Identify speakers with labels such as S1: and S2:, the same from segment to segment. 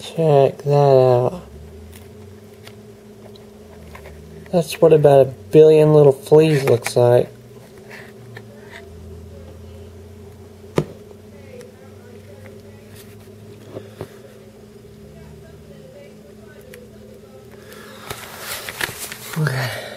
S1: Check that out. That's what about a billion little fleas looks like. Okay.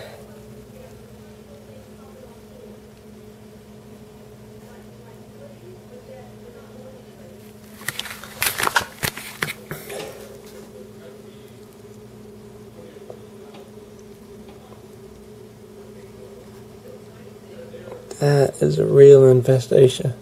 S1: That is a real infestation.